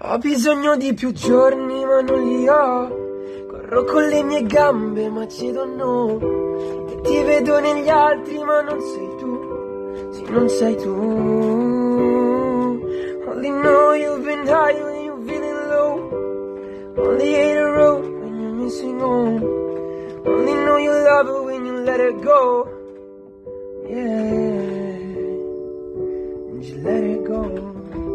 Ho bisogno di più giorni ma non li ho. Corro con le mie gambe ma cedo no E ti vedo negli altri ma non sei tu. Sì non sei tu. Only know you've been high when you're feeling low. Only hate a road when you're missing home Only know you love her when you let her go Just let it go.